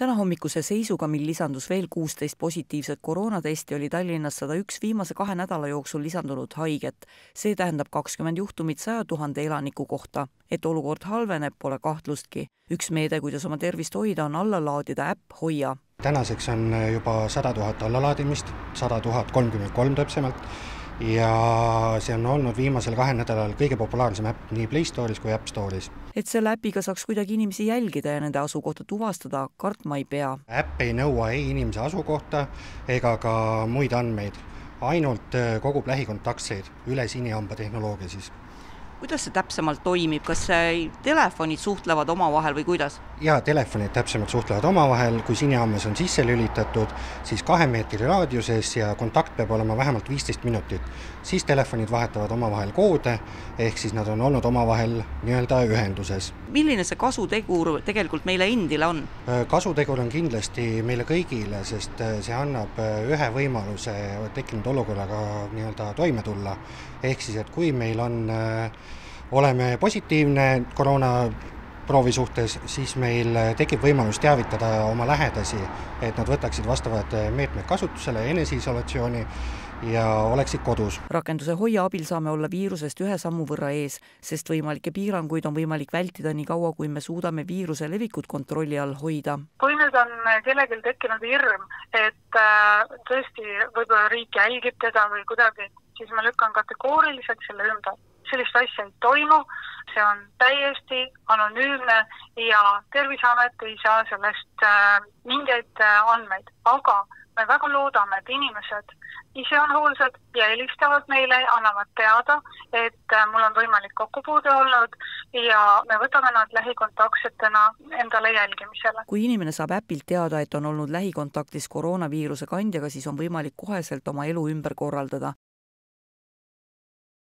tänahommikuse seisuga, mil lisandus veel kuusteist positiivset koroonatesti, oli Tallinnas sada üks viimase kahe nädala jooksul lisandunud haiget. see tähendab kakskümmend juhtumit saja tuhande elaniku kohta. et olukord halveneb, pole kahtlustki. üks meede, kuidas oma tervist hoida, on alla laadida äpp Hoia. tänaseks on juba sada tuhat allalaadimist, sada tuhat kolmkümmend kolm täpsemalt ja see on olnud viimasel kahel nädalal kõige populaarsem äpp nii Play Store'is kui App Store'is. et selle äpiga saaks kuidagi inimesi jälgida ja nende asukohta tuvastada, kartma ei pea. äpp ei nõua ei inimese asukohta ega ka muid andmeid, ainult äh, kogub lähikontaktseid üle sinihamba tehnoloogia siis kuidas see täpsemalt toimib, kas telefonid suhtlevad omavahel või kuidas? jaa, telefonid täpsemalt suhtlevad omavahel, kui sinihammas on sisse lülitatud, siis kahe meetri raadiuses ja kontakt peab olema vähemalt viisteist minutit. siis telefonid vahetavad omavahel koode, ehk siis nad on olnud omavahel nii-öelda ühenduses. milline see kasutegur tegelikult meile endile on? Äh, kasutegur on kindlasti meile kõigile, sest äh, see annab äh, ühe võimaluse tekkinud olukorraga nii-öelda toime tulla. ehk siis, et kui meil on oleme positiivne koroonaproovi suhtes, siis meil tekib võimalus teavitada oma lähedasi, et nad võtaksid vastavad meetmed kasutusele, eneseisolatsiooni ja oleksid kodus. rakenduse Hoia abil saame olla viirusest ühe sammu võrra ees, sest võimalikke piiranguid on võimalik vältida nii kaua, kui me suudame viiruse levikut kontrolli all hoida. kui nüüd on kellelgi tekkinud hirm, et äh, tõesti võib-olla riik jälgib teda või kuidagi, siis ma lükkan kategooriliselt selle ümber sellist asja ei toimu, see on täiesti anonüümne ja Terviseamet ei saa sellest äh, mingeid äh, andmeid, aga me väga loodame, et inimesed ise on hoolsad ja helistavad meile, annavad teada, et äh, mul on võimalik kokkupuude olnud ja me võtame nad lähikontaktsetena endale jälgimisele. kui inimene saab äpilt teada, et on olnud lähikontaktis koroonaviiruse kandjaga, siis on võimalik koheselt oma elu ümber korraldada